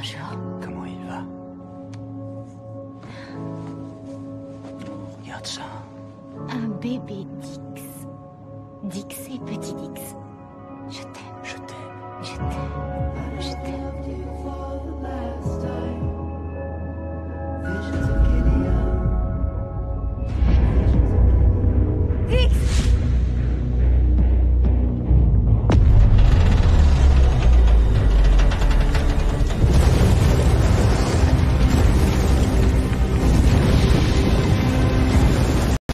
Bonjour. Comment il va? Regarde ça. Un bébé Dix. Dix et petit Dix.